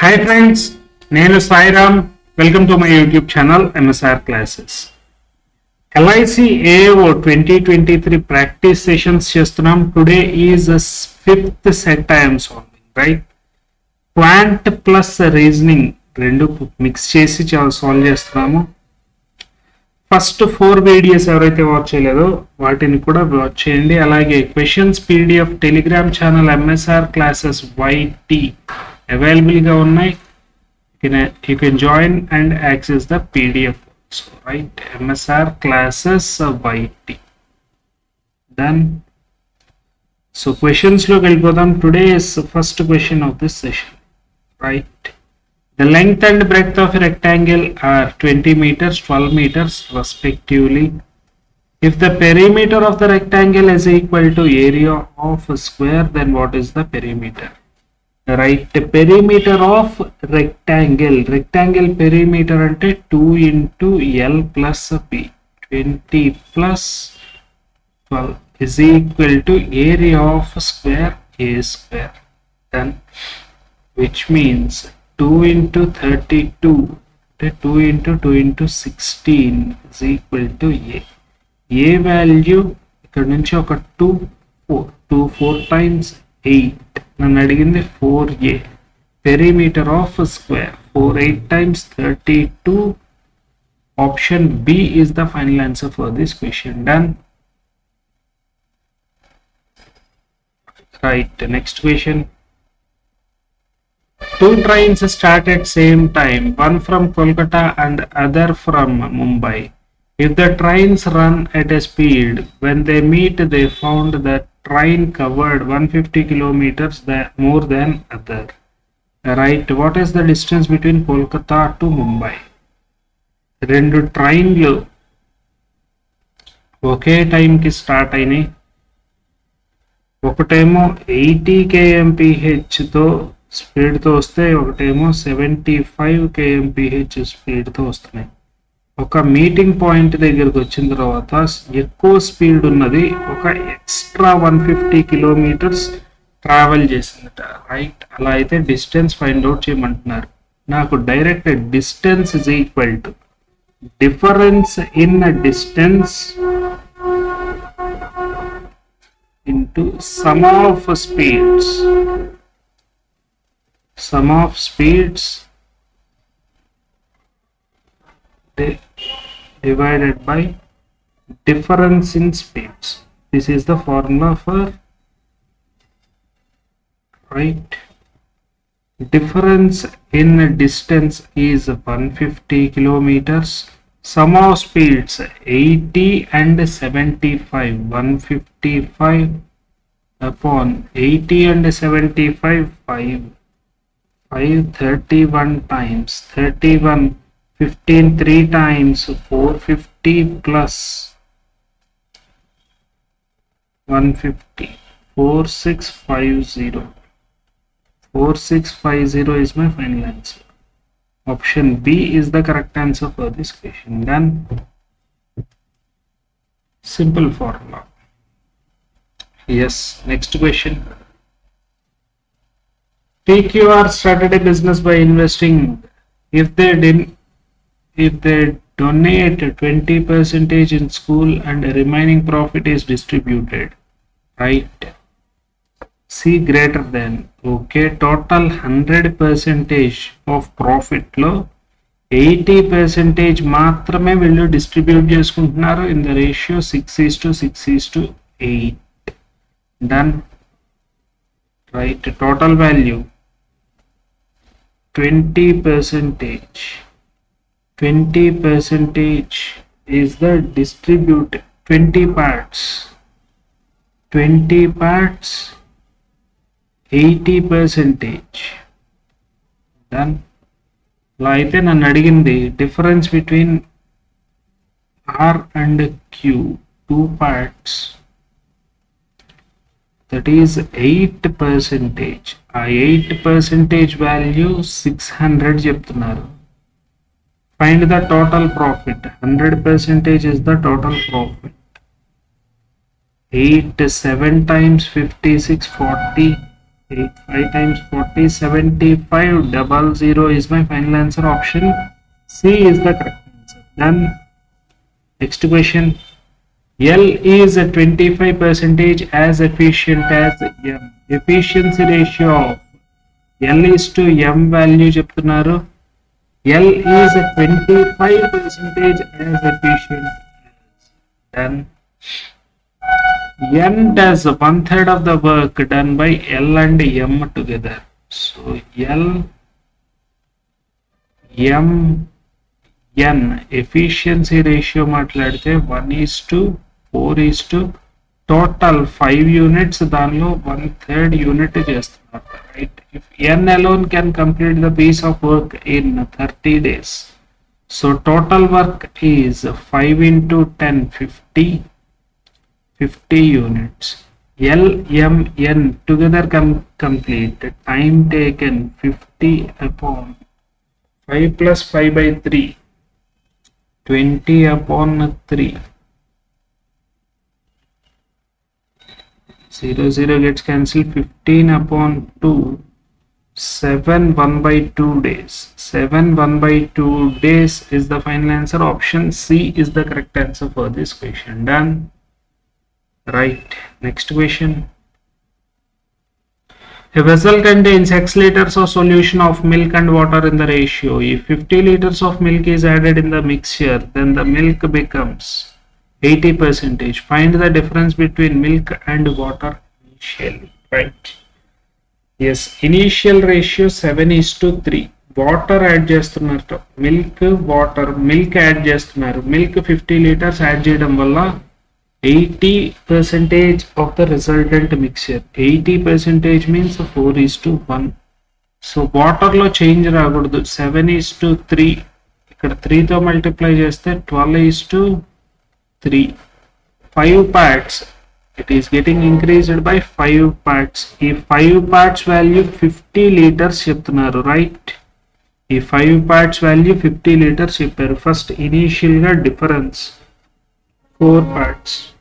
Hi friends నేను Sairam. Welcome to my YouTube channel MSR classes LIC AO twenty twenty three practice sessions చేస్తున్నాం. Today is fifth set I'm solving right quant plus reasoning రెండు mix చేసి solve చేస్తున్నాము. First four videos ఎవరైతే watch చేయలేదో వాటిని కూడా watch చేయండి. అలాగే questions PDF Telegram channel MSR classes YT అవైలబుల్గా ఉన్నాయి you can join and access the PDF right MSR classes YT done so క్వశ్చన్స్లోకి వెళ్ళిపోదాం today is first question of this session right The length and breadth of a rectangle are 20 meters, 12 meters respectively. If the perimeter of the rectangle is equal to area of a square, then what is the perimeter? Right, the perimeter of rectangle. Rectangle perimeter ante 2 into L plus P. 20 plus 12 is equal to area of a square A square. Done. Which means 2 into 32 2 into 2 into 16 is equal to a a value ఇక్కడ నుంచి ఒక two four two four times eight నన్ను అడిగింది four A perimeter of square four eight times thirty two option B is the final answer for this question done right next question two trains start at same time one from kolkata and other from mumbai if the trains run at a speed when they meet they found that train covered 150 kilometers that more than other right what is the distance between kolkata to mumbai రెండు ట్రైన్లు ఒకే టైంకి start అయినాయి ఒకటేమో eighty కేఎంపిహెచ్తో స్పీడ్తో వస్తే ఒకటేమో seventy five kmph స్పీడ్తో వస్తున్నాయి ఒక మీటింగ్ పాయింట్ దగ్గరికి వచ్చిన తర్వాత ఎక్కువ స్పీడ్ ఉన్నది ఒక extra one fifty kilometres travel చేసిందట. రైట్ అలా అయితే డిస్టెన్స్ ఫైండ్ అవుట్ చేయమంటున్నారు. నాకు direct distance is equal to difference in distance into sum of speeds sum of speeds divided by difference in speeds. This is the formula for right. Difference in distance is 150 kilometers. Sum of speeds 80 and 75 155 upon 80 and 75 5 531 times 31 15 3 times 450 plus 150 4650 4650 is my final answer. Option b is the correct answer for this question. Done. Simple formula. Yes next question. PQR started a business by investing. If they didn't, if they donate 20 percentage in school and the remaining profit is distributed, right? C greater than okay total 100 percentage of profit లో eighty percentage మాత్రమే వీళ్ళు distribute చేసుకుంటున్నారు in the ratio six is to six is to eight done right total value 20 percentage 20 percentage is the distribute 20 parts. 20 parts 80 percentage. Done. ఇలా అయితే నన్ను అడిగింది difference between R and Q two parts that is eight percentage ఆ eight percentage value six hundred చెప్తున్నారు. Find the total profit hundred percentage is the total profit eight seven times fifty six forty 8 5 times 40 75 double zero is my final answer option c is the correct answer then next question l is a 25 percentage as efficient as m efficiency ratio of l is to m value చెప్తున్నారు L is 25 percentage as efficient as done. N does one third of the work done by L and M together. So L, M, N efficiency ratio one is is four is is total five units దానిలో one third unit చేస్తున్నారు right if N alone can complete the piece of work in thirty days so total work is five into ten fifty 50 units. L, M, N together com complete. Time taken 50 upon 5 plus 5 by 3. 20 upon 3. 0, 0 gets cancelled. 15 upon 2. 7, 1 by 2 days. 7, 1 by 2 days is the final answer. Option C is the correct answer for this question. Done. Right. Next question. A vessel contains X liters of solution of milk and water in the ratio. If 50 liters of milk is added in the mixture, then the milk becomes 80 percentage. Find the difference between milk and water initially. Right. Yes, initial ratio 7 is to 3. Water add చేస్తున్నారు milk water milk add చేస్తున్నారు milk fifty litres add చేయడం వల్ల eighty percentage of the resultant mixer eighty percentage means four is to one so వాటర్లో change రాకూడదు seven is to three ఇక్కడ త్రీతో multiply చేస్తే twelve is to three five parts it is getting increased by five parts ఈ five parts value fifty litres చెప్తున్నారు right ఈ five parts value fifty litres చెప్పారు first ఇనీషియల్గా difference four parts.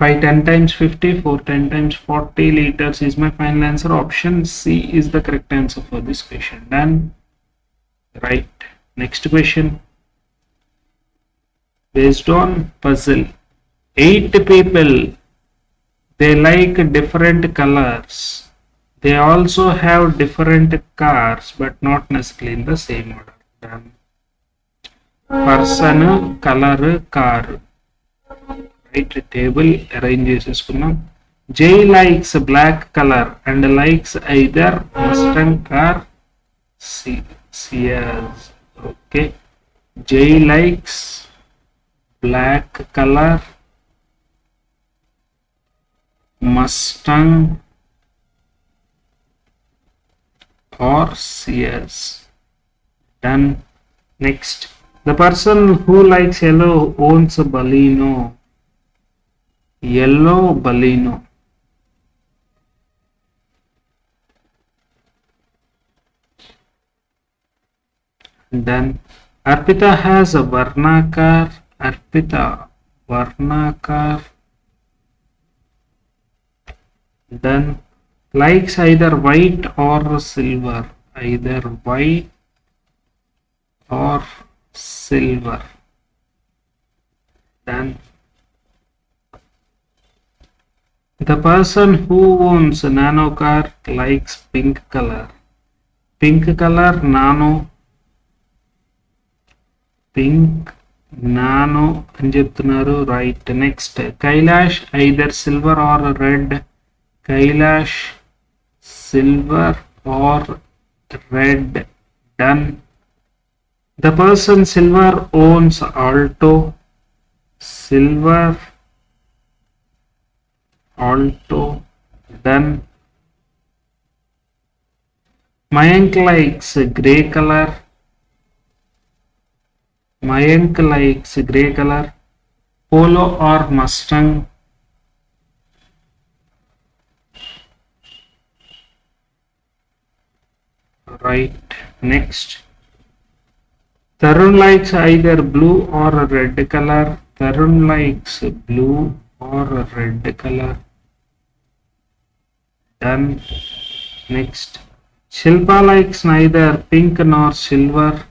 5 10 times 50, 4 10 times 40 liters is my final answer. Option C is the correct answer for this question. Done. Right. Next question. Based on puzzle, 8 people, they like different colors. They also have different cars, but not necessarily in the same order. Done. Person colour car right table arrange చేసేసుకున్నాం జై likes black colour and likes either Mustang car సియర్స్ okay జై likes black color mustang horse yes done. Next. The person who likes yellow owns a baleno. Yellow baleno. Done. Arpita has a Verna car. Arpita Varnakar. Then likes either white or silver. Either white or silver then the person who owns nano car likes pink color pink color nano pink nano అని చెప్తున్నారు right next Kailash either silver or red Kailash silver or red done The person silver owns Alto. Silver Alto. Then Mayank likes grey color. Mayank likes grey color. Polo or Mustang. Right, next. Tarun likes either blue or red color. Tarun likes blue or red color. Done. Next. Shilpa likes neither pink nor silver.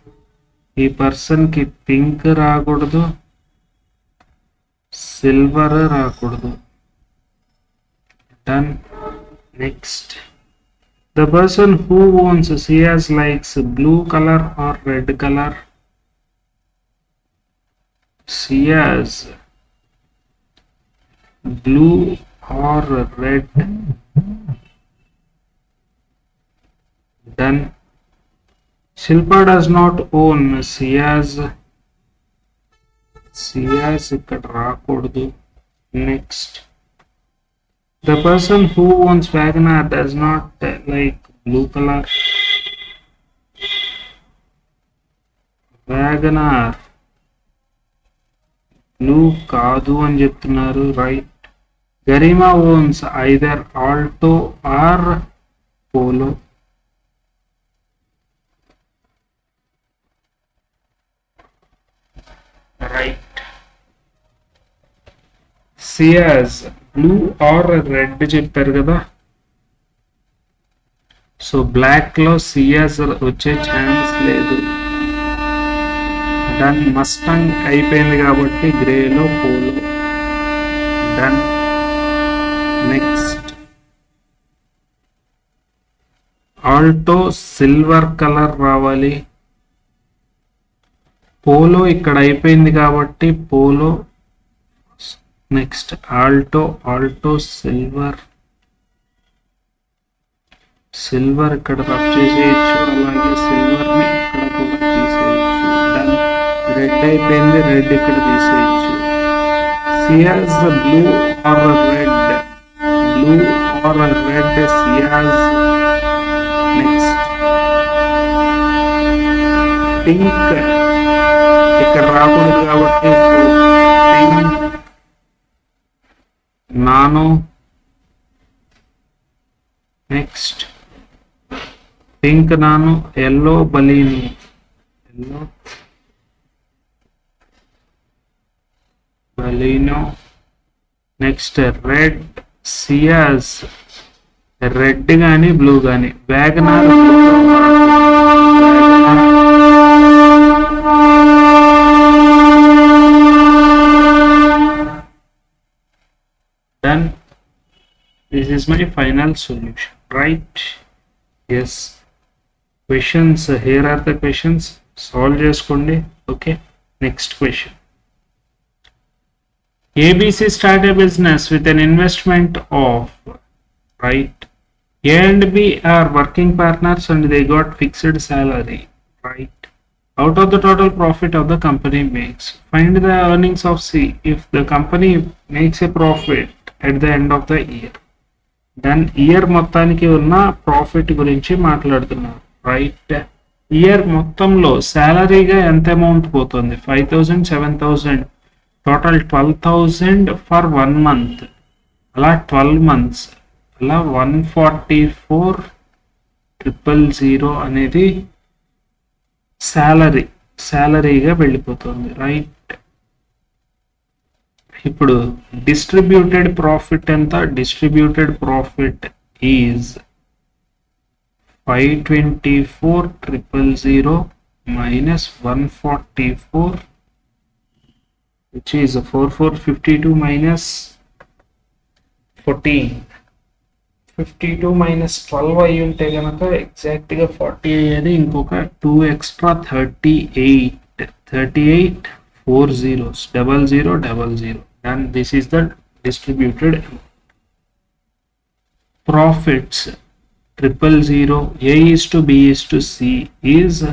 ఈ person కి pink రాకూడదు silver రాకూడదు done next the person who owns Ciaz likes blue colour or red colour Ciaz blue or red done. Shilpa does not own Ciaz. Ciaz next. The person who owns WagonR does not like blue color. WagonR blue Kadu and right. Garima owns either Alto or Polo. Right Ciaz blue or red చెప్పారు కదా. So బ్లాక్లో Ciaz వచ్చే chance లేదు. Done Mustang అయిపోయింది కాబట్టి గ్రేలో Polo done next Alto silver colour రావాలి. Polo ఇక్కడ అయిపోయింది కాబట్టి Polo next Alto Alto silver. Silver ఇక్కడ రఫ్ చేసేయచ్చు అలాగే సిల్వర్ని ఇక్కడ కూడా తీసేయచ్చు. డన్ రెడ్ అయిపోయింది రెడ్ ఇక్కడ తీసేయచ్చు. Ciaz blue or red blue or red Ciaz next pink ఇక్కడ రాకూడదు కాబట్టి నాను నెక్స్ట్ పింక్ నాను yellow Baleno. Yellow Baleno. Next red Ciaz. Red కానీ బ్లూ కానీ WagonR is my final solution right yes questions uh, here are the questions solve చేసుకోండి okay next question ABC started a business with an investment of right A and B are working partners and they got fixed salary right out of the total profit of the company makes find the earnings of C if the company makes a profit at the end of the year then year మొత్తానికి ఉన్న profit గురించి మాట్లాడుతున్నారు right year మొత్తంలో శాలరీగా ఎంత amount పోతుంది? Five thousand seven thousand total twelve thousand for one month అలా twelve months అలా one forty four triple zero అనేది శాలరీ శాలరీగా వెళ్ళిపోతుంది. రైట్ ఇప్పుడు డిస్ట్రిబ్యూటెడ్ ప్రాఫిట్ ఎంత? Distributed profit is five twenty four triple zero minus one forty four which is four four fifty two minus fourteen fifty two minus twelve అయి ఉంటే కనుక ఎగ్జాక్ట్గా forty అయ్యేది ఇంకొక two extra thirty eight thirty eight four zeros double zero double zero and this is the distributed profits triple zero a is to b is to c is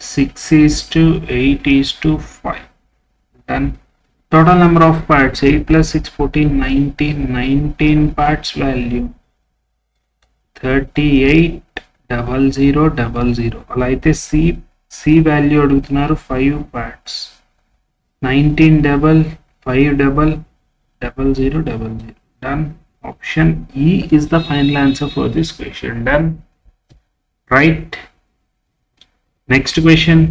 6 is to 8 is to 5 done total number of parts 8 plus 6 14 19 19 parts value 38 double zero double zero అలా అయితే C C value అడుగుతున్నారు five parts Nineteen double five double double zero double zero done option E is the final answer for this question done right next question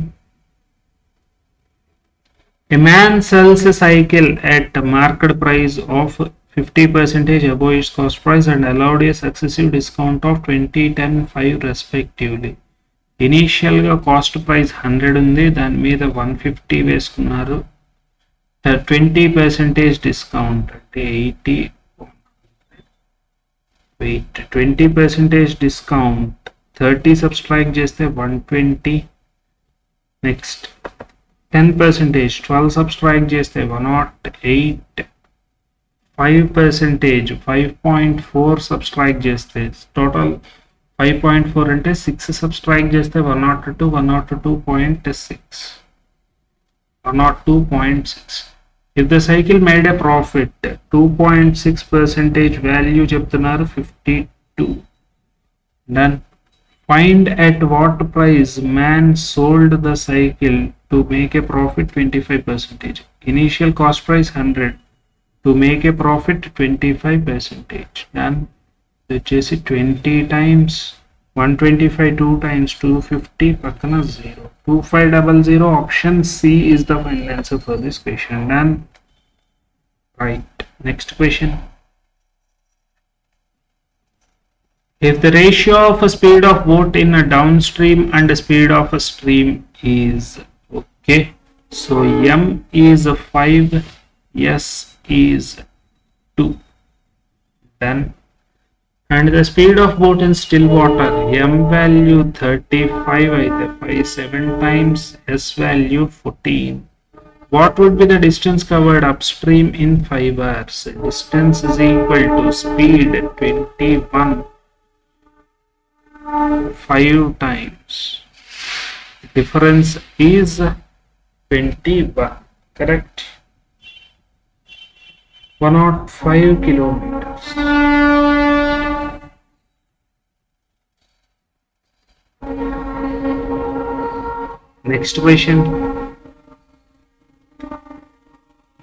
A man sells a cycle at a market price of 50 percentage above its cost price and allowed a successive discount of 20 10 5 respectively ఇనీషియల్గా cost price hundred ఉంది దాని మీద one fifty వేసుకున్నారు The 20 percentage discount at 80 wait 20 percentage discount 30 subscribe just the 120 next 10 percentage 12 subscribe just 108 5 percentage 5.4 subscribe just total 5.4 and 6 subtract just 102 102.6 102.6 if the cycle made a profit 2.6 percentage value cheptunar 52 done find at what price man sold the cycle to make a profit 25 percentage. Initial cost price 100 to make a profit 25 percentage. Done which is 20 times. 125 2 times 250 pakana 0 2500 option c is the final answer for this question. Done. Right. Next question. If the ratio of a speed of boat in a downstream and a speed of a stream is okay. So m is 5 s is 2 then and the speed of boat in still water m value 35 identify 7 times s value 14 what would be the distance covered upstream in 5 hours? Distance is equal to speed 21 5 times. Difference is 21 correct? 105 kilometers. Next question.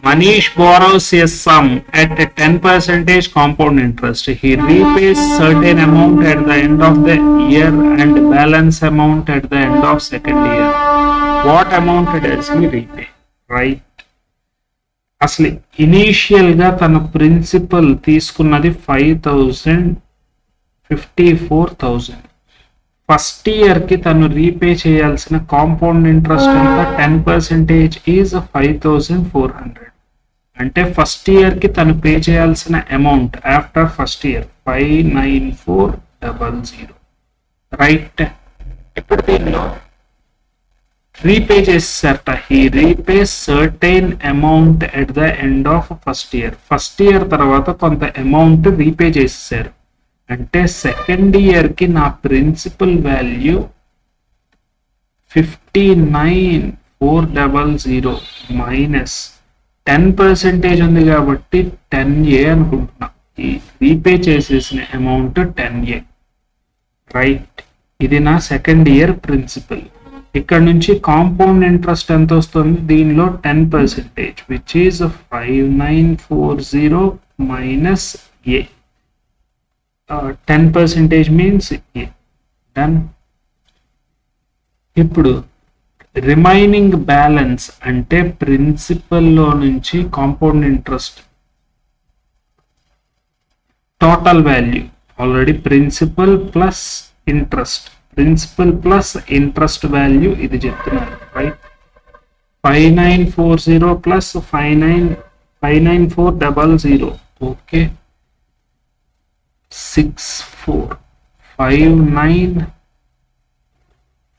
Manish borrows a sum at a 10 percentage compound interest. He repays certain amount at the end of the year and balance amount at the end of second year. What amount does he repay? Right. అసలు ఇనీషియల్గా తన principal తీసుకున్నది five thousand fifty four thousand first ఇయర్కి తను repay చేయాల్సిన compound interest ఎంత ten percentage is five thousand four hundred. అంటే first ఇయర్కి తను పే చేయాల్సిన amount after first year five nine four double zero. Right. ఇప్పుడు దీనిలో రీపే చేసేసారట. ఈ repay certain amount at the end of first year. First year తర్వాత కొంత అమౌంట్ రీపే చేసేసారు. అంటే సెకండ్ ఇయర్కి నా principal value fifty nine four double zero minus ten percentage ఉంది కాబట్టి టెన్ ఏ అనుకుంటున్నా. ఈ రీపే చేసేసిన అమౌంట్ టెన్ ఏ రైట్ ఇది నా సెకండ్ ఇయర్ ప్రిన్సిపల్ ఇక్కడ నుంచి కాంపౌండ్ ఇంట్రెస్ట్ ఎంత వస్తుంది? దీనిలో ten percentage which is five nine four zero minus a ten percentage means done ఇప్పుడు రిమైనింగ్ బ్యాలెన్స్ అంటే ప్రిన్సిపల్లో నుంచి compound interest total value already principal plus interest principal plus interest value ఇది చెప్తున్నారు right five nine four zero plus five nine five nine four double zero okay six four five nine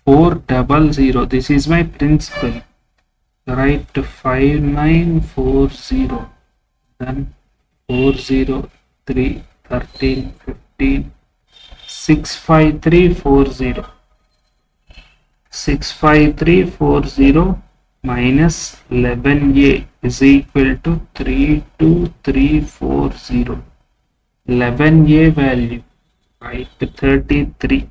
four double zero. This is my principal. Write five nine four zero then four zero three thirteen fifteen six five three four zero. six five three four zero minus 11a is equal to 32340 11A value right to 33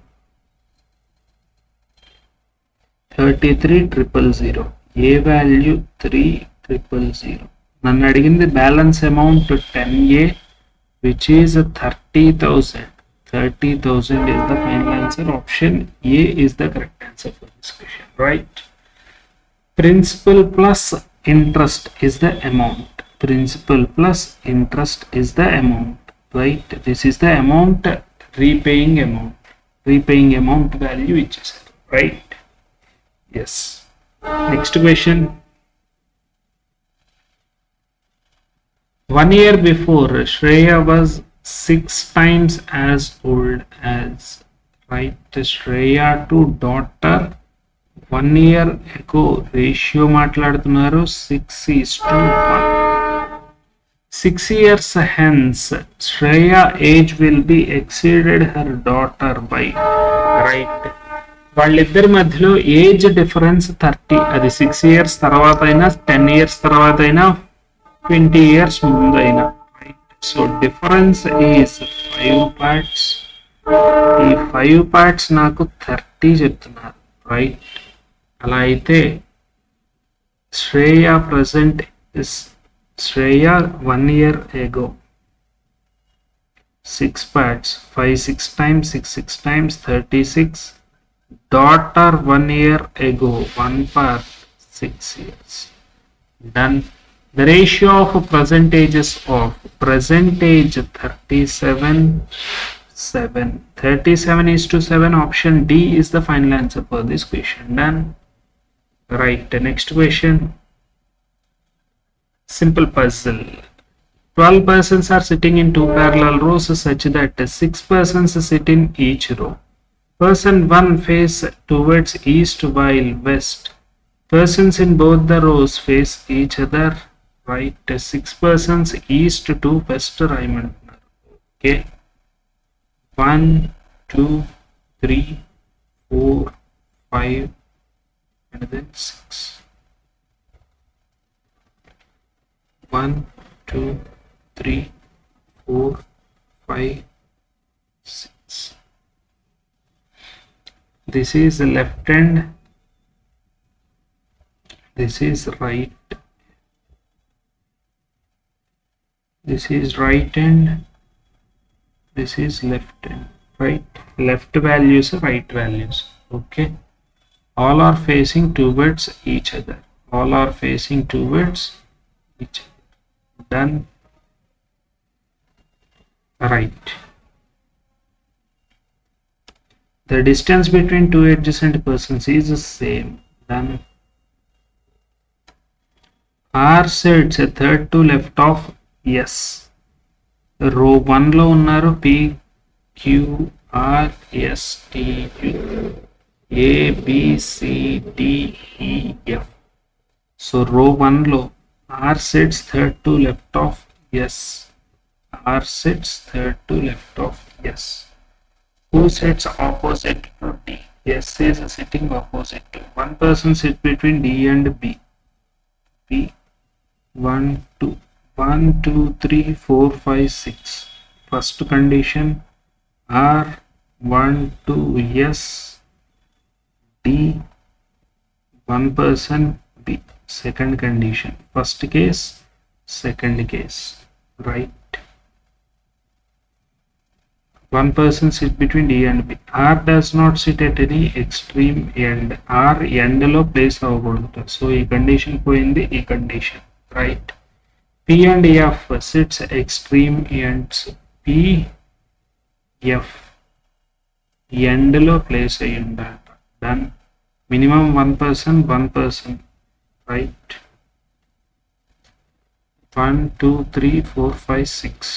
33 triple zero. A value 3 triple zero. Nan adigin the balance amount to 10A which is 30,000 30,000 is the final answer. Option A is the correct answer for this question right? Principal plus interest is the amount. Principal plus interest is the amount the amount principal plus interest is the amount right this is the amount repaying amount repaying amount value ఇచ్చేసారు right yes next question one year before shreya was six times as old as right shreya to daughter one year echo ratio మాట్లాడుతున్నారు six is to one six years hence Shreya age will be exceeded her daughter by right వాళ్ళిద్దరి మధ్యలో age difference thirty అది six years తర్వాత అయినా ten years తర్వాత అయినా twenty years ముందైనా right so difference is five parts ఈ five parts నాకు థర్టీ చెప్తున్నారు. రైట్ అలా అయితే Shreya present is Shreya one year ago. 6 parts 5 6 times 6 6 times 36 daughter one year ago 1 part 6 years. Done. The ratio of percentages of percentage 37 7 37 is to 7 option d is the final answer for this question. Done. Right the next question simple puzzle 12 persons are sitting in two parallel rows such that six persons sit in each row. Person 1 face towards east while west. Persons in both the rows face each other. Right six persons east to west diamond okay. One two three four five and then six. One, two, three, four, five, six. This is left hand. This is right. This is right hand this is left hand right left values right values okay all are facing towards each other all are facing towards each other done right the distance between two adjacent persons is the same done r sets a third to left of yes రో వన్లో ఉన్నారు P QRS ABCDEF so రో వన్లో R sits third to left of yes. R sits third to left of yes. Who sits opposite to D? S is sitting opposite to. One person sits between D and B. B 1 2 1 2 3 4 5 6. First condition R 1 2 yes D 1 person B Second condition. First case, second case. Right. One person sit between D and B. R does not sit at any extreme end. R end లో place అవ్వకూడదు so ఈ condition పోయింది ఈ condition right P and F sits extreme ends. P F end లో place అయ్యి ఉండాలి done minimum one person one person right one two three four five six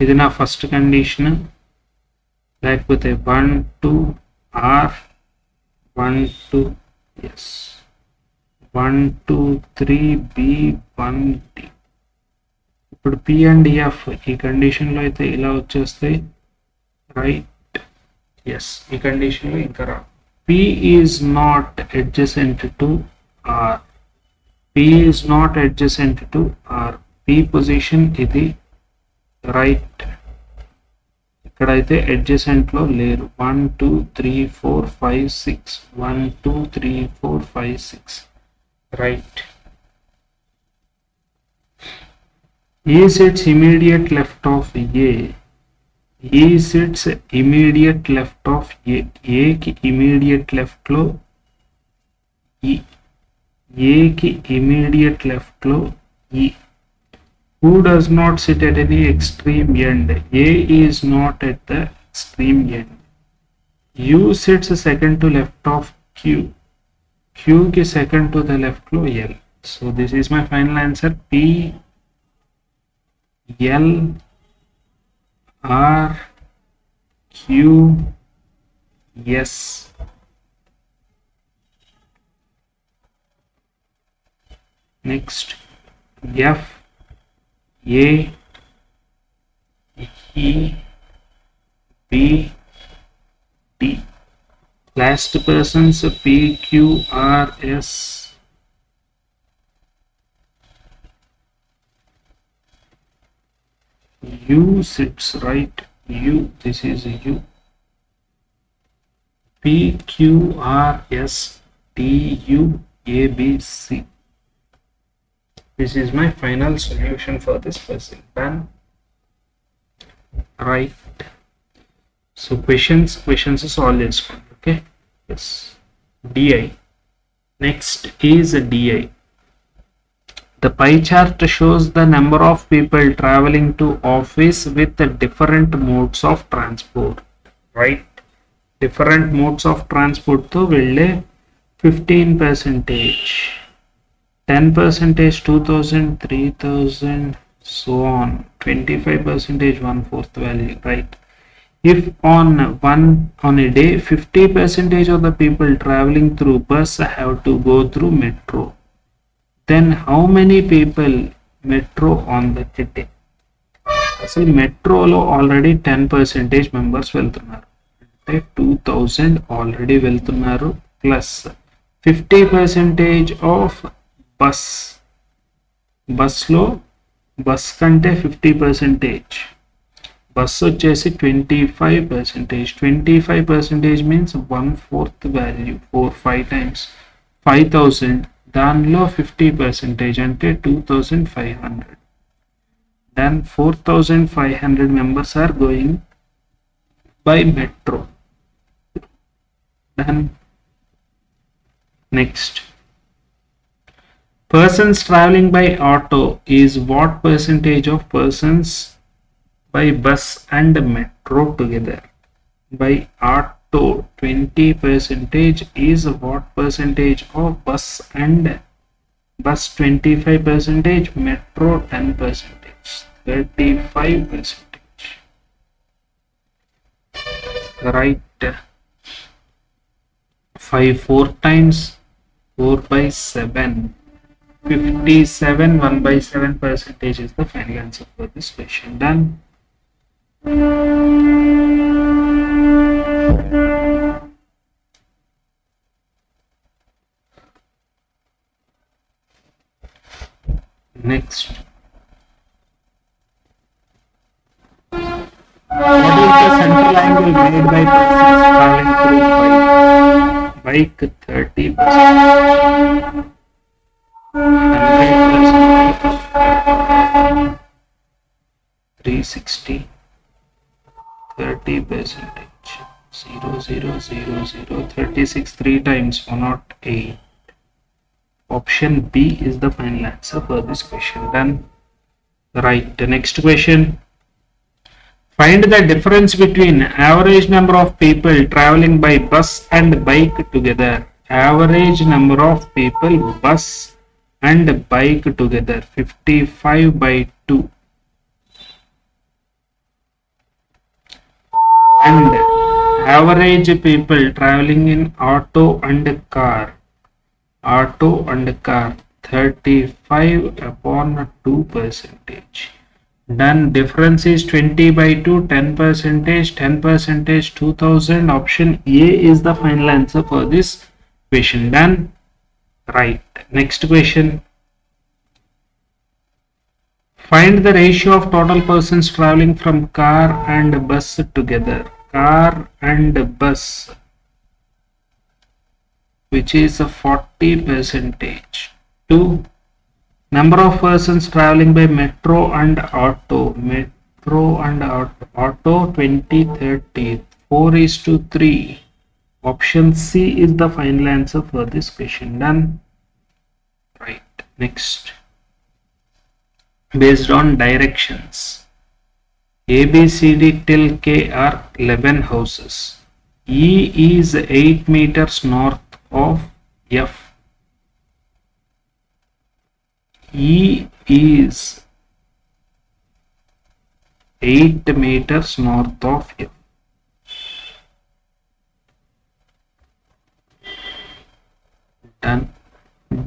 ఇది నా ఫస్ట్ కండిషన్ లేకపోతే one two are one two yes one two three B one D ఇప్పుడు P and F ఈ కండిషన్లో అయితే ఇలా వచ్చేస్తాయి రైట్ ఎస్ ఈ కండిషన్లో ఇంకా రా P is not adjacent to R P is not adjacent to R P position ఇది రైట్ ఇక్కడైతే అడ్జసెంట్ లో లేరు one two three four five six one two three four five six right E sits immediate left of A E sits immediate left of A. A की immediate left लो E. A की immediate left लो E. Who does not sit at any extreme end? A is not at the extreme end. U sits second to left of Q. Q is second to the left लो L. So this is my final answer. P L r q s next f a E B T last persons P Q R S U sits right U this is U. P Q R S T U A B C. This is my final solution for this puzzle done. Right. So questions questions is always fun okay? Yes. Di next is a di the pie chart shows the number of people traveling to office with the different modes of transport, right? Different modes of transport to will 15 percentage, 10 percentage, 2000, 3000, so on, 25 percentage, one fourth value, right? If on one on a day, 50 percentage of the people traveling through bus have to go through metro then how many people metro on the day అసలు మెట్రోలో already ten percentage members వెళ్తున్నారు. అంటే two thousand already వెళ్తున్నారు plus fifty percentage of bus బస్లో bus కంటే fifty percentage bus వచ్చేసి twenty five percentage twenty five percentage means one fourth value four five times five thousand దానిలో fifty percentage అంటే two thousand five hundred then four thousand five hundred members are going by metro then next persons traveling by auto is what percentage of persons by bus and metro together by auto 20 percentage is what percentage of bus and bus? 25 percentage metro 10 percentage 35 percentage. Right. 5 4 times 4 by 7 57 1 by 7 percentage is the final answer for this question. Done next. What is the central angle made by persons traveling through bike bike 30 percent 360 30 percentage 0 0 0 0 36 3 times 108 option b is the final answer for this question. Done. Right the next question. Find the difference between average number of people traveling by bus and bike together. Average number of people bus and bike together. 55 by 2 and average people traveling in auto and car. Auto and car 35 upon 2 percentage. Done. Difference is 20 by 2 10 percentage 10 percentage 2000 option a is the final answer for this question. Done. Right. Next question. Find the ratio of total persons traveling from car and bus together car and bus which is a 40 percentage. To number of persons traveling by metro and auto. Metro and auto, auto 20 30 4 is to 3 option c is the final answer for this question. Done. Right. next. Based on directions a b c d till k are 11 houses. E is 8 meters north of f. E is 8 meters north of f. Done.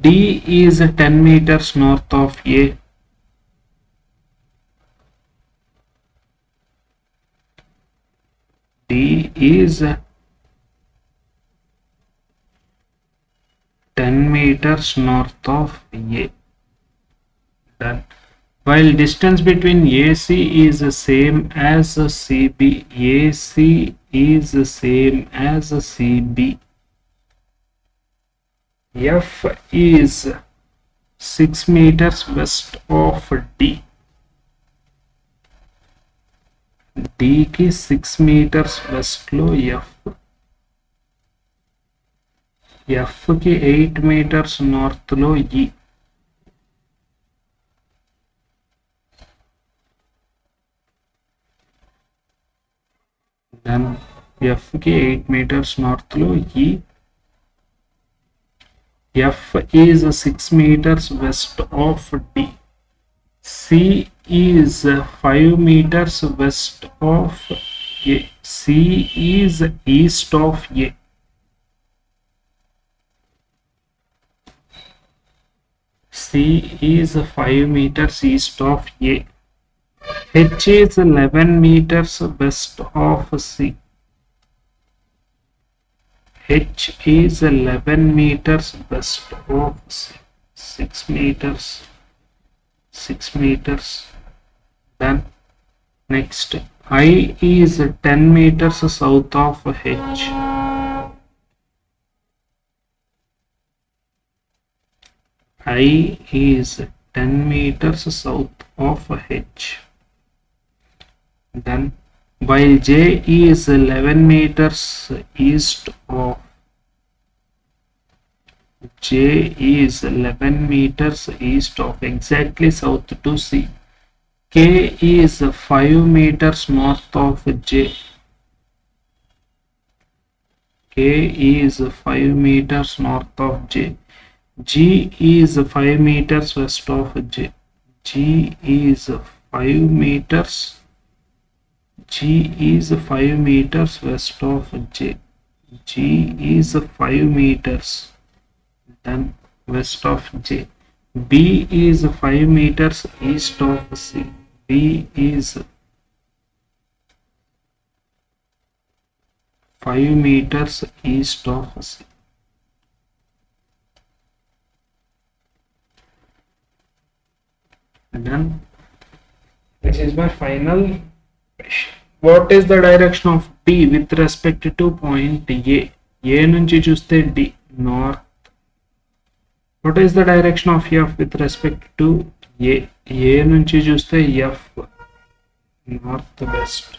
D is 10 meters north of a d is 10 meters north of a. Done while distance between AC is the same as CB AC is the same as CB F is 6 meters west of D. D కి 6 meters west లో F. F కి 8 meters north లో E. Then F కి 8 meters north లో E. F is 6 meters west of D. C is 5 meters west of A. C is east of A. C is 5 meters east of A. H is 11 meters west of C. H is 11 meters west of C. 6 meters 6 meters then next. I is 10 meters south of H. I is 10 meters south of H. Then while J is 11 meters east of J is 11 meters east of exactly south to C. K is 5 meters north of J. K is 5 meters north of J. G is 5 meters west of J. G is 5 meters G is 5 meters west of J. G is 5 meters then west of J. B is 5 meters east of C. B is 5 meters east of C. Done. This is my final question. What is the direction of D with respect to point A? A నుంచి చూస్తే D north. What is the direction of F with respect to A? A నుంచి చూస్తే F north west.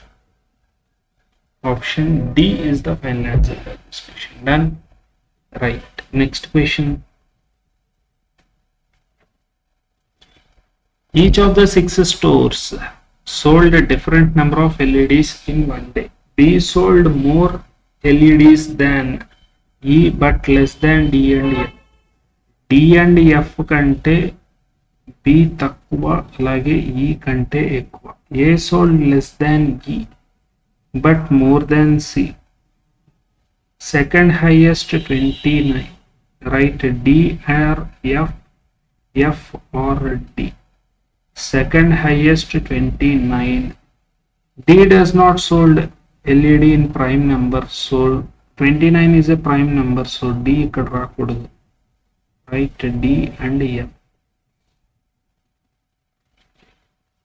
Option D is the final answer for this question. Done. Right. Next question. Each of the six stores sold a different number of LEDs in one day. B sold more LEDs than E but less than D and F. D and F కంటే B తక్కువ అలాగే E కంటే ఎక్కువ A sold less than E but more than C. Second highest 29. Write D or F, F or D. second highest 29 d does not sold led in prime number so 29 is a prime number so d ఇక్కడ రాకూడదు right d and f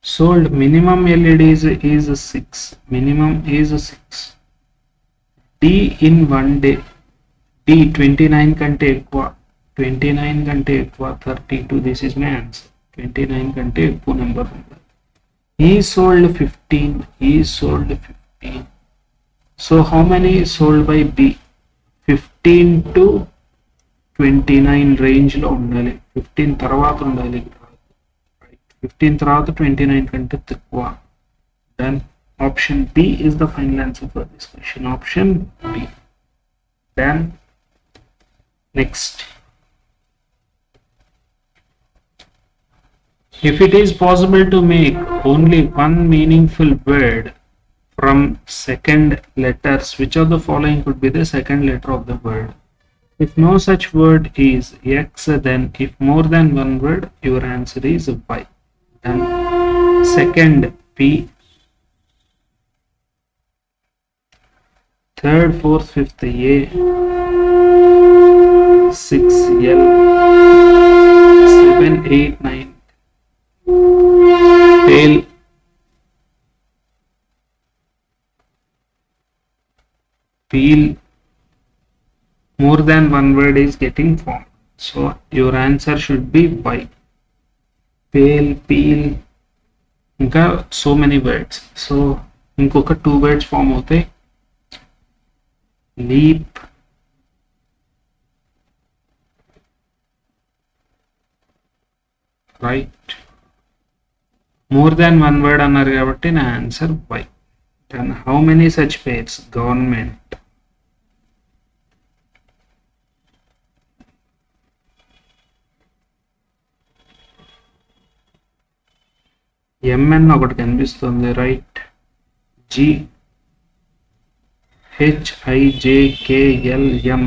sold minimum leds is 6 minimum is 6 d in one day d 29 కంటే ఎక్కువ 29 కంటే ఎక్కువ 32 this is my answer 29 కంటే ఎక్కువ number ఉంటుంది ఈ సోల్డ్ ఫిఫ్టీన్ ఈ sold fifteen so how many sold by B fifteen to twenty nine రేంజ్లో ఉండాలి ఫిఫ్టీన్ తర్వాత ఉండాలి ఫిఫ్టీన్ తర్వాత ట్వంటీ నైన్ కంటే తక్కువ then option B is the final answer for this question option B then next If it is possible to make only one meaningful word from second letters, which of the following could be the second letter of the word? If no such word is X, then if more than one word, your answer is Y. Then second P, third, fourth, fifth A, six L, seven, eight, nine. Pale peel more than one word is getting formed so your answer should be y pale peel ఇంకా so many words so ఇంకొక two words form అవుతాయి leap right more than one word అన్నారు కాబట్టి నా answer why then how many such pairs government MN ఒకటి కనిపిస్తుంది right G H I J K L M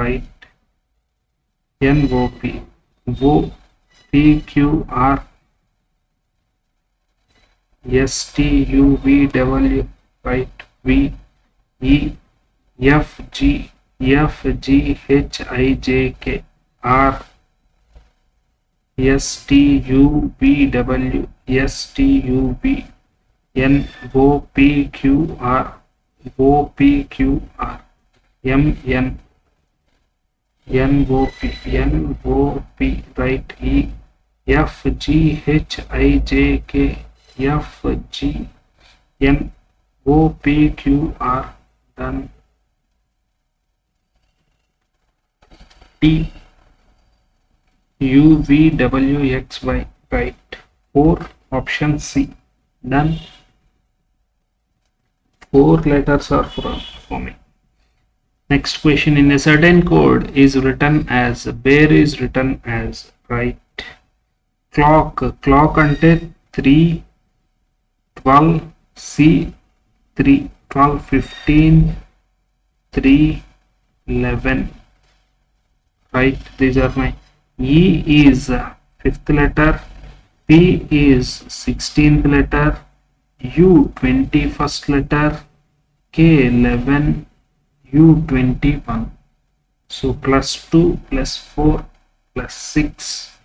right N O P O P Q R S T U V W right V E F G F G H I J K R S T U V N O P Q R O P Q R M N N O P N O P right E F G H I J K F G N O P Q R done T U V W X Y right four option C. Done four letters are for, for me. Next question. In a certain code is written as bear is written as right? Clock. Clock ante 3 12 C 3 12 15 3 11 right. These are my E is fifth letter P is 16th letter U 21st letter K 11 U 21 so plus 2 plus 4 plus 6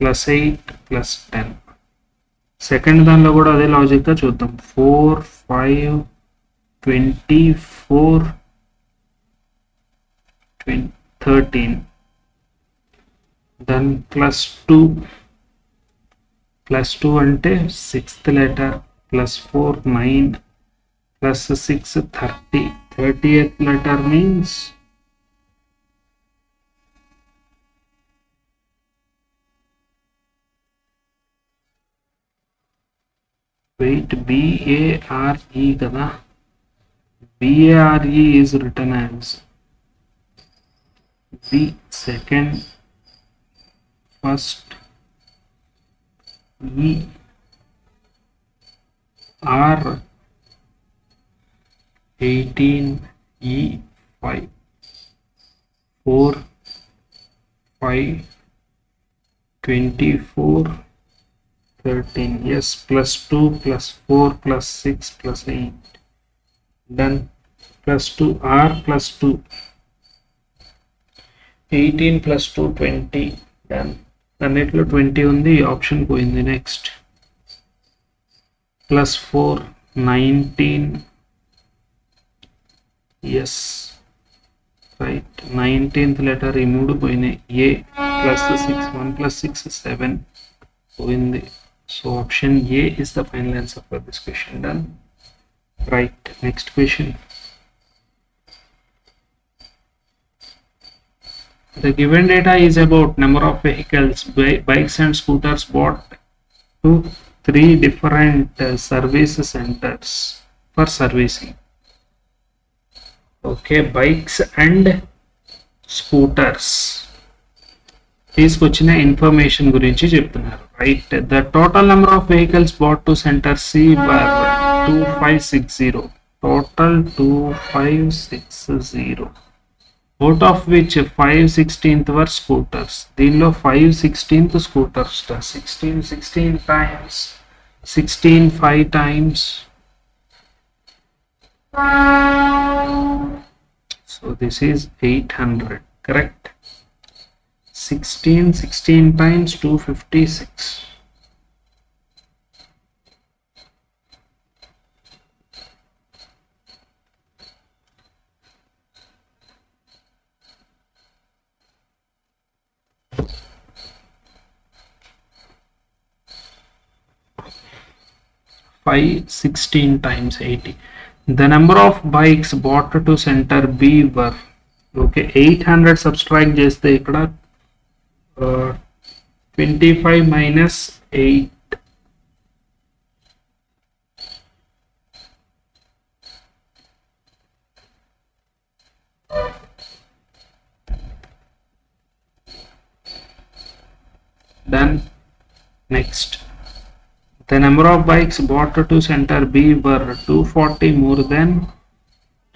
plus 8 plus 10 second దానిలో కూడా అదే లాజిక్గా చూద్దాం four five twenty four thirteen then plus two plus two అంటే sixth letter plus four nine plus six thirty thirty eighth letter means wait b-a-r-e కదా b-a-r-e is written as b second first e r 18 e 5 4 5 24 13 yes plus 2 plus 4 plus 6 plus 8 done plus 2 r plus 2 18 plus 2 20 done అన్నిట్లో twenty ఉంది option పోయింది next. Plus four nineteen. Yes right nineteenth letter ఈ మూడు పోయినాయి. A plus six one plus six seven పోయింది. So option A is the final answer for this question done right next question The given data is about number of vehicles, bi- bikes and scooters bought to three different uh, service centers for servicing. Okay, bikes and scooters. తీసుకొచ్చిన information గురించి చెప్తున్నారు right the total number of vehicles bought to center C two five six zero total two five six zero out of which 5 16th were scooters. Dillo 5 16th scooters. 16 16 times 16 5 times. So this is 800 correct. 16 16 times 256. 5 16 times 80. The number of bikes bought to center B were okay 800 subtract just the uh, 25 minus 8 then next the number of bikes bought to center B were 240 more than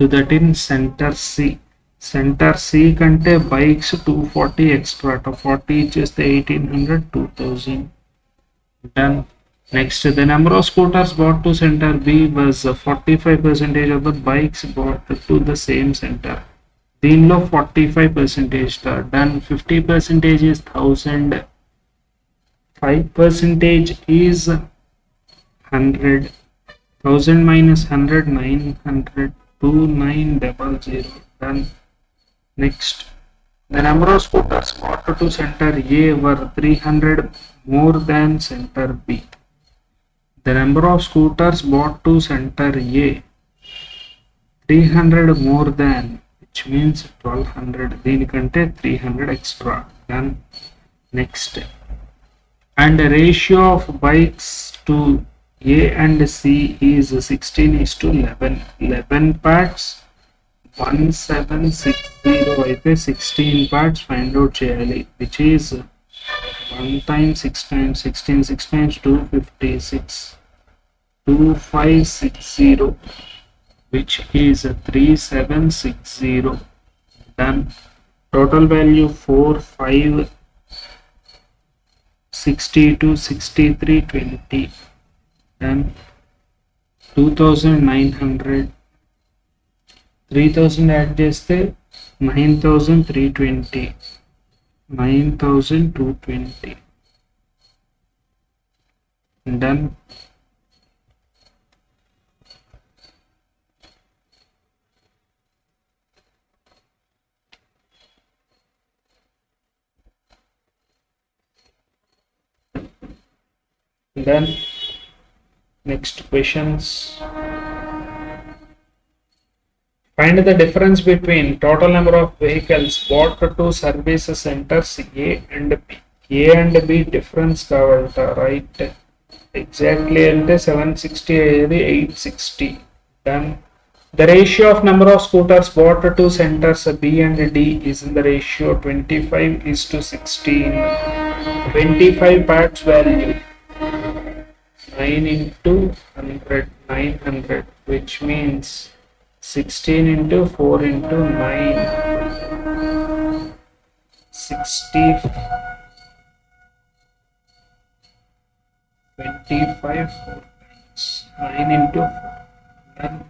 to that in center C centre C కంటే bikes two forty extra forty ఇచ్చేస్తే eighteen hundred two thousand done next the number of scooters bat to centre B was forty five percentage of the bikes bat to the same centre దీనిలో forty five percentage done fifty percentage is thousand five percentage is hundred thousand minus hundred nine hundred two nine double zero done Next, the number of scooters bought to center A were 300 more than center B. The number of scooters bought to center A 300 more than which means 1200 దీనికంటే 300 extra done next and the ratio of bikes to A and C is 16 is to 11 11 parts 1760 అయితే 16 parts Find out చేయాలి which is 1 times 6 times 16 6 times 256 2560 which is 3760 done. Total value four five. 62, 63, 20 and 2900 3000 add చేస్తే 9320 9220 done and then next questions. Find the difference between total number of vehicles bought to service centers a and b. A and b difference covered right? Exactly and 760 860 then the ratio of number of scooters bought to centers B and D is in the ratio 25 is to 16. 25 parts value. 9 into 100 900 which means 16 into 4 into 9 60 25 4 times 9 into 4 10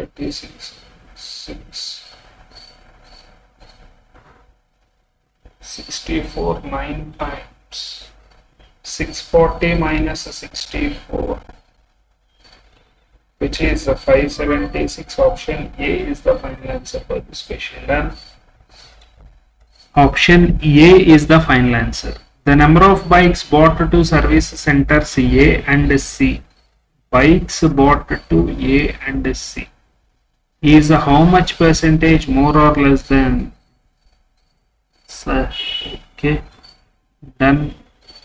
Thirty-six, six, sixty-four, nine times six forty minus sixty-four, which is the five seventy-six. Option A is the final answer for this question. Done. Option A is the final answer. The number of bikes bought to service centers A and C. Bikes bought to A and C is how much percentage? More or less than? So, okay. Done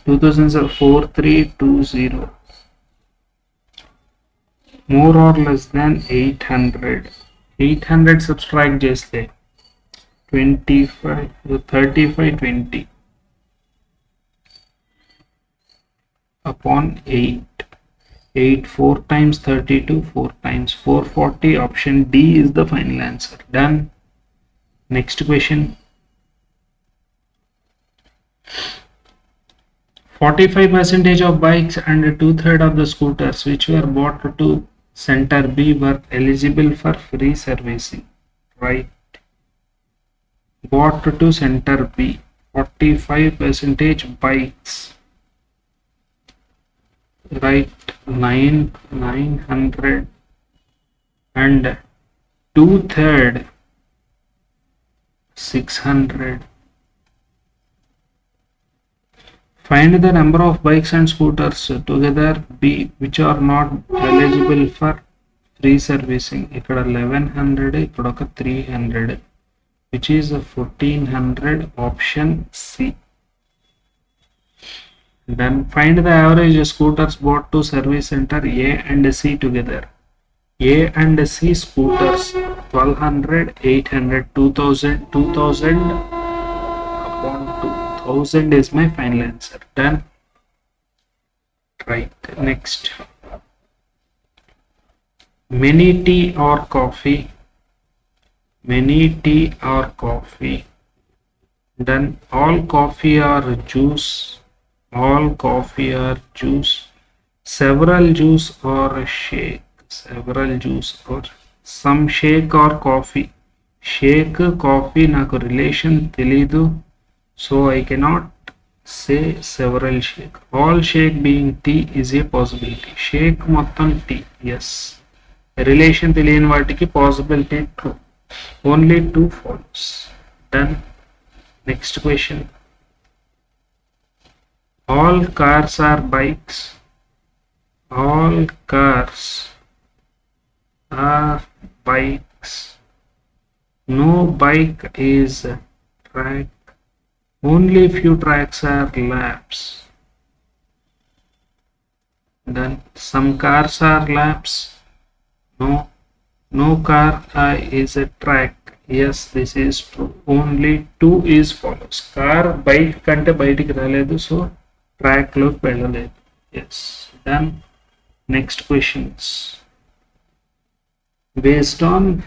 two thousand four three two zero. More or less than 800 800 subtract just say 25 35 20 upon 8 8 4 times 32 4 times 440 option D is the final answer. Done. Next question. 45 percentage of bikes and two third of the scooters which were bought to center B were eligible for free servicing. Right. Bought to center B. 45 percentage bikes. Right nine nine hundred and two third six hundred. Find the number of bikes and scooters together b which are not eligible for free servicing. ikkada 1100 ikkada 300 which is 1400 option c then find the average scooters bought to service center A and C together. A and C scooters 1200 800 2000 2000 upon 2000 is my final answer. Done. Right next. Many tea or coffee? Many tea or coffee? Then all coffee or juice all coffee or juice several juice or shake several juice or some shake or coffee shake coffee నాకు relation తెలీదు so I cannot say several shake all shake being tea is a possibility shake మొత్తం tea yes relation తెలియని వాటికి possibility true only two follows done next question all cars are bikes all cars are bikes no bike is a track only few tracks are laps then some cars are laps no no car uh, is a track yes this is true only two is follows car బయట కంటే బయటికి రాలేదు so track look validate yes. Done next questions. Based on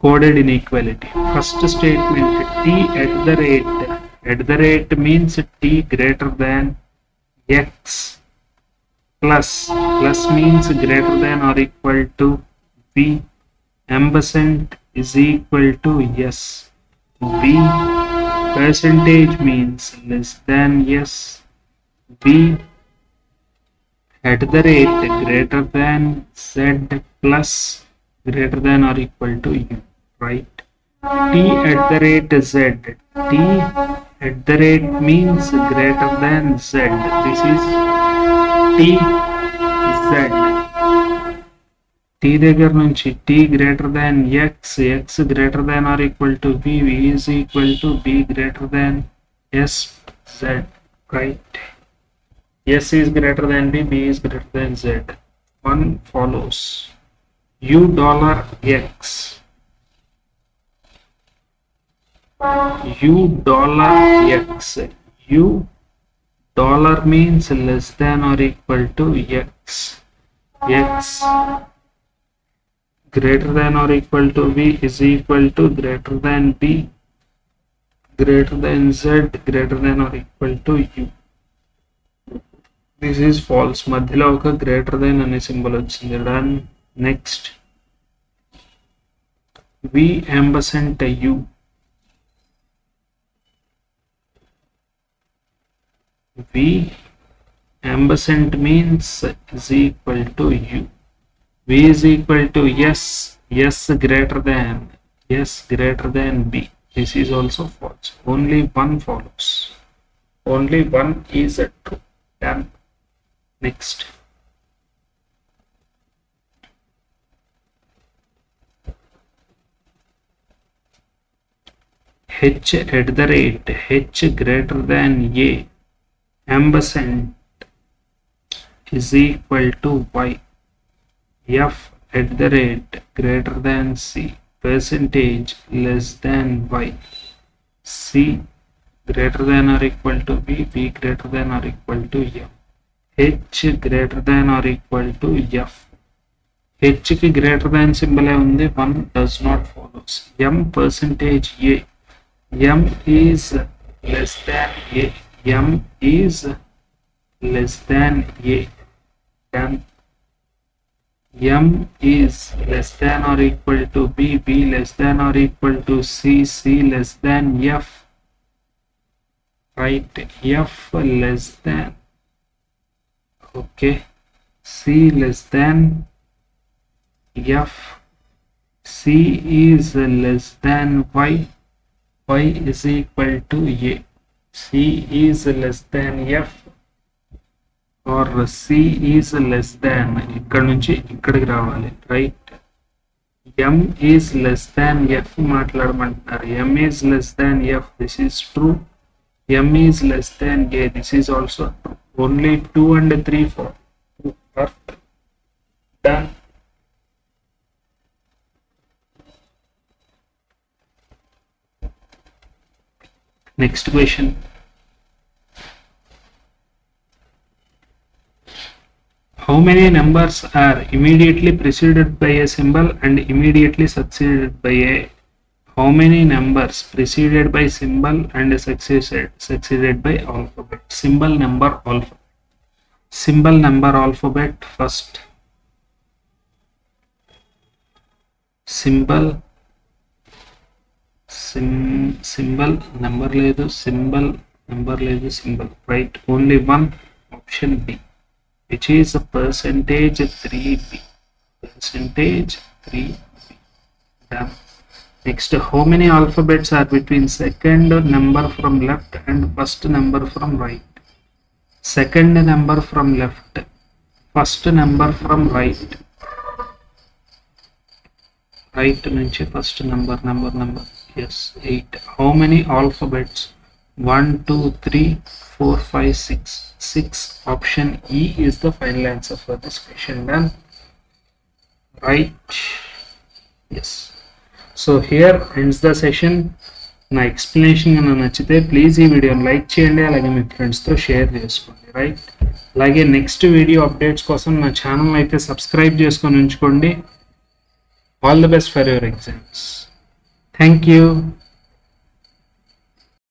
coded inequality first statement t at the rate at the rate means t greater than x plus plus means greater than or equal to b. Ampersand is equal to yes b. Percentage means less than yes b at the rate greater than z plus greater than or equal to u right t at the rate z t at the rate means greater than z this is t z t దగ్గర నుంచి t greater than x x greater than or equal to b v is equal to b greater than s z right s is greater than b b is greater than z. One follows. U dollar x. U dollar x. U dollar means less than or equal to x. X greater than or equal to b is equal to greater than b. Greater than z greater than or equal to u this is false మధ్యలో ఒక greater than అనే symbol వచ్చింది done next we అంబసెంట్ you we అంబసెంట్ means is equal to u v is equal to yes yes greater than yes greater than b this is also false only one follows only one is a true done next. H at the rate h greater than a ampersand is equal to y. F at the rate greater than c percentage less than y. C greater than or equal to b b greater than or equal to m h greater than or equal to f h కి greater than symbol ఉంది one does not follows m percentage a m is less than a m is less than a then m is less than or equal to b b less than or equal to c c less than f right f less than okay c less than f c is less than y y is equal to a c is less than f or c is less than ఇక్కడ నుంచి ఇక్కడికి రావాలి right m is less than f మాట్లాడమంటున్నారు m is less than f this is true m is less than a this is also true only 2 and 3 for done. Next question. How many numbers are immediately preceded by a symbol and immediately succeeded by a how many numbers preceded by symbol and succeeded, succeeded by alphabet? Symbol number alphabet. Symbol number alphabet first. Symbol sim symbol number ledu symbol number ledu symbol. Right only one option b which is a percentage 3b percentage 3b done. Next, how many alphabets are between second number from left and first number from right? Second number from left, first number from right. Right nunchi first number, number, number. Yes, 8. How many alphabets? 1, 2, 3, 4, 5, 6. 6. Option E is the final answer for this question. Then, Right. Yes. So here ends the session నా explanation కన్నా నచ్చితే please ఈ వీడియోని like చేయండి అలాగే మీ ఫ్రెండ్స్తో share చేసుకోండి right అలాగే నెక్స్ట్ వీడియో అప్డేట్స్ కోసం నా ఛానల్ అయితే సబ్స్క్రైబ్ చేసుకొని ఉంచుకోండి. All the best for your exams thank you